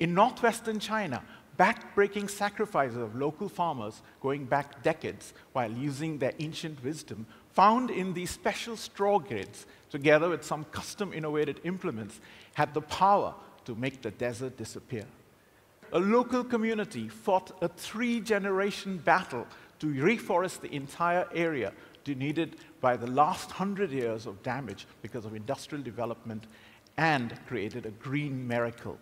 In northwestern China, back-breaking sacrifices of local farmers going back decades while using their ancient wisdom found in these special straw grids, together with some custom innovated implements, had the power to make the desert disappear. A local community fought a three generation battle to reforest the entire area denuded by the last hundred years of damage because of industrial development and created a green miracle.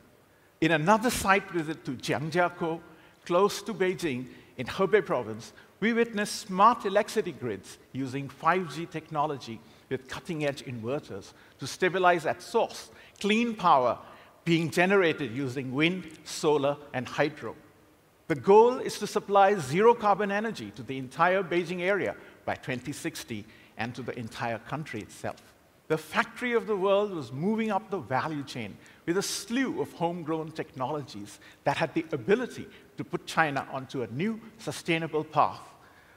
In another site visit to Zhangjiakou, close to Beijing, in Hebei province, we witnessed smart electricity grids using 5G technology with cutting edge inverters to stabilize at source clean power being generated using wind, solar, and hydro. The goal is to supply zero carbon energy to the entire Beijing area by 2060 and to the entire country itself. The factory of the world was moving up the value chain with a slew of homegrown technologies that had the ability to put China onto a new sustainable path.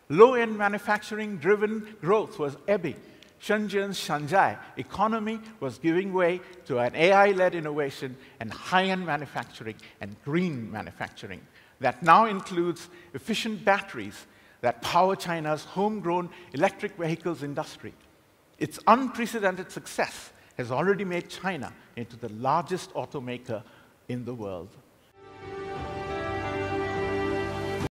Low end manufacturing driven growth was ebbing. Shenzhen's shanzhai economy was giving way to an AI led innovation and high end manufacturing and green manufacturing that now includes efficient batteries that power China's homegrown electric vehicles industry. Its unprecedented success has already made China into the largest automaker in the world.